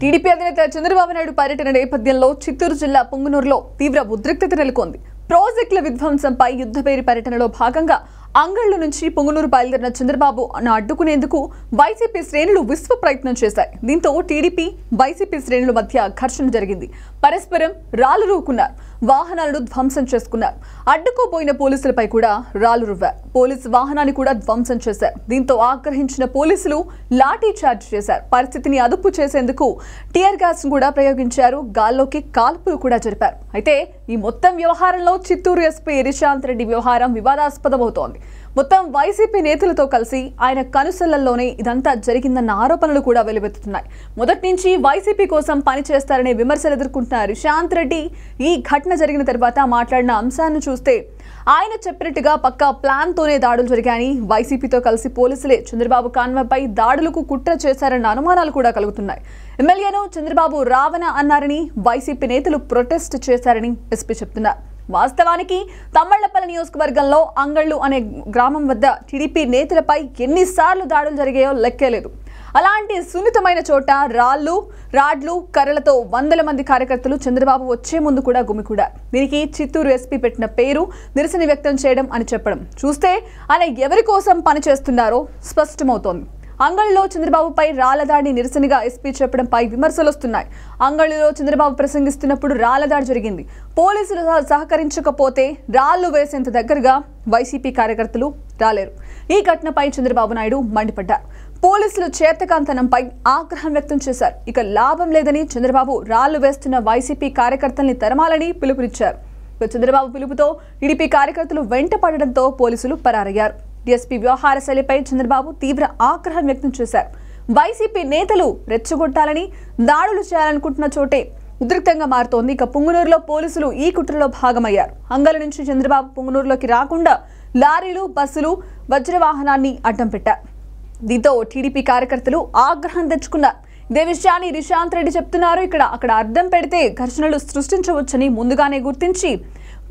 TDP అధినేత చంద్రబాబు నాయుడు పర్యటన నేపథ్యంలో చిత్తూరు జిల్లా పొంగునూరులో తీవ్ర ఉద్రిక్తత నెలకొంది. ప్రాజెక్టుల విధ్వంసంపై యుద్ధపేరి పర్యటనలో భాగంగా అంగళ్ళు నుంచి పొంగునూరు బయలుదేరిన చంద్రబాబు అని అడ్డుకునేందుకు వైసీపీ శ్రేణులు విశ్వ ప్రయత్నం చేశాయి. దీంతో టీడీపీ వైసీపీ శ్రేణుల మధ్య ఘర్షణ జరిగింది. పరస్పరం రాలు రూకున్నారు వాహనాలను ధ్వంసం చేసుకున్నారు. అడ్డుకోబోయిన పోలీసులపై కూడా రాళ్ళు రువ్వారు. పోలీసు వాహనాన్ని కూడా ధ్వంసం చేశారు. దీంతో ఆగ్రహించిన పోలీసులు లాఠీ చార్జ్ చేశారు. పరిస్థితిని అదుపు చేసేందుకు టియర్ గ్యాస్ కూడా ప్రయోగించారు. గాల్లోకి కాల్పులు కూడా జరిపారు. అయితే ఈ మొత్తం వ్యవహారంలో చిత్తూరు ఎస్పీ రిశాంత్ రెడ్డి వ్యవహారం వివాదాస్పదమవుతోంది. మొత్తం వైసీపీ నేతలతో కలిసి ఆయన కనుసల్లల్లోనే ఇదంతా జరిగిందన్న ఆరోపణలు కూడా వెలువెత్తుతున్నాయి. మొదటి నుంచి వైసీపీ కోసం పనిచేస్తారనే విమర్శలు ఎదుర్కొంటున్న రిశాంత్ రెడ్డి. ఈ ఘటన జరిగిన తర్వాత మాట్లాడిన అంశాన్ని చూస్తే ఆయన చెప్పినట్టుగా పక్కా ప్లాన్తోనే దాడులు జరిగాయని వైసీపీతో కలిసి పోలీసులే చంద్రబాబు కాన్వపై దాడులకు కుట్ర చేశారన్న అనుమానాలు కూడా కలుగుతున్నాయి. ఎమ్మెల్యేను చంద్రబాబు రావణ అన్నారని వైసీపీ నేతలు ప్రొటెస్ట్ చేశారని ఎస్పీ చెప్తున్నారు. వాస్తవానికి తమ్మళ్ళపల్లి నియోజకవర్గంలో అంగళ్ళు అనే గ్రామం వద్ద టీడీపీ నేతలపై ఎన్నిసార్లు దాడులు జరిగాయో లెక్కలేదు. అలాంటి సున్నితమైన చోట రాళ్ళు రాడ్లు కర్రలతో వందల మంది కార్యకర్తలు చంద్రబాబు వచ్చే ముందు కూడా గుమికూడారు. దీనికి చిత్తూరు ఎస్పీ పెట్టిన పేరు నిరసన వ్యక్తం చేయడం అని చెప్పడం. చూస్తే ఆయన ఎవరి కోసం పనిచేస్తున్నారో స్పష్టమవుతోంది. అంగళ్ళలో చంద్రబాబుపై రాళ్ళదాడి నిరసనగా ఎస్పీ చెప్పడంపై విమర్శలు వస్తున్నాయి అంగళ్ళలో చంద్రబాబు ప్రసంగిస్తున్నప్పుడు రాళ్ళదాడి జరిగింది. పోలీసులు సహకరించకపోతే రాళ్ళు వేసేంత దగ్గరగా వైసీపీ కార్యకర్తలు రాలేరు. ఈ ఘటనపై చంద్రబాబు నాయుడు మండిపడ్డారు. పోలీసులు చేతకాంతనంపై ఆగ్రహం వ్యక్తం చేశారు. ఇక లాభం లేదని చంద్రబాబు రాళ్ళు వేస్తున్న వైసీపీ కార్యకర్తల్ని తరమాలని పిలుపునిచ్చారు. చంద్రబాబు పిలుపుతో టీడీపీ కార్యకర్తలు వెంట పడడంతో పోలీసులు పరారయ్యారు. డీఎస్పీ వ్యవహార శైలిపై చంద్రబాబు తీవ్ర ఆగ్రహం వ్యక్తం చేశారు. వైసీపీ నేతలు రెచ్చగొట్టాలని దాడులు చేయాలనుకుంటున్న చోటే ఉద్రిక్తంగా మారుతోంది. ఇక పుంగునూరులో పోలీసులు ఈ కుట్రలో భాగమయ్యారు. అంగల నుంచి చంద్రబాబు పుంగునూరులోకి రాకుండా లారీలు బస్సులు వజ్ర వాహనాన్ని అడ్డం పెట్టారు. దీంతో టీడీపీ కార్యకర్తలు ఆగ్రహం తెచ్చుకున్నారు. ఇదే విషయాన్ని రిశాంత్ రెడ్డి చెప్తున్నారు. ఇక్కడ అక్కడ అర్థం పెడితే ఘర్షణలు సృష్టించవచ్చని ముందుగానే గుర్తించి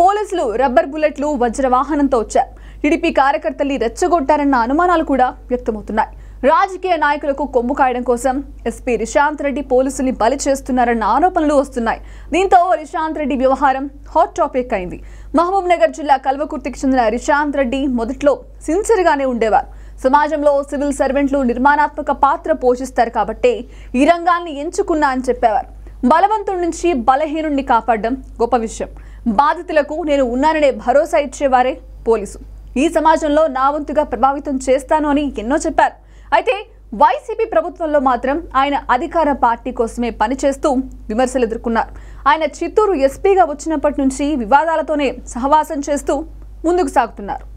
పోలీసులు రబ్బర్ బుల్లెట్లు వజ్ర వాహనంతో వచ్చారు. టీడీపీ కార్యకర్తల్ని రెచ్చగొట్టారన్న అనుమానాలు కూడా వ్యక్తమవుతున్నాయి. రాజకీయ నాయకులకు కొమ్ము కాయడం కోసం ఎస్పీ రిశాంత్ రెడ్డి పోలీసుల్ని బలి చేస్తున్నారన్న ఆరోపణలు వస్తున్నాయి. దీంతో రిశాంత్ రెడ్డి వ్యవహారం హాట్ టాపిక్ అయింది. మహబూబ్ నగర్ జిల్లా కల్వకుర్తికి చెందిన రిశాంత్ రెడ్డి మొదట్లో సిన్సియర్గానే ఉండేవారు. సమాజంలో సివిల్ సర్వెంట్లు నిర్మాణాత్మక పాత్ర పోషిస్తారు కాబట్టి ఈ రంగాన్ని ఎంచుకున్నా అని చెప్పేవారు. బలవంతుడి నుంచి బలహీనుణ్ణి కాపాడడం గొప్ప విషయం. బాధితులకు నేను ఉన్నాననే భరోసా ఇచ్చేవారే పోలీసు. ఈ సమాజంలో నా వంతుగా ప్రభావితం చేస్తాను అని ఎన్నో చెప్పారు. అయితే వైసీపీ ప్రభుత్వంలో మాత్రం ఆయన అధికార పార్టీ కోసమే పనిచేస్తూ విమర్శలు ఎదుర్కొన్నారు. ఆయన చిత్తూరు ఎస్పీగా వచ్చినప్పటి నుంచి వివాదాలతోనే సహవాసం చేస్తూ ముందుకు సాగుతున్నారు.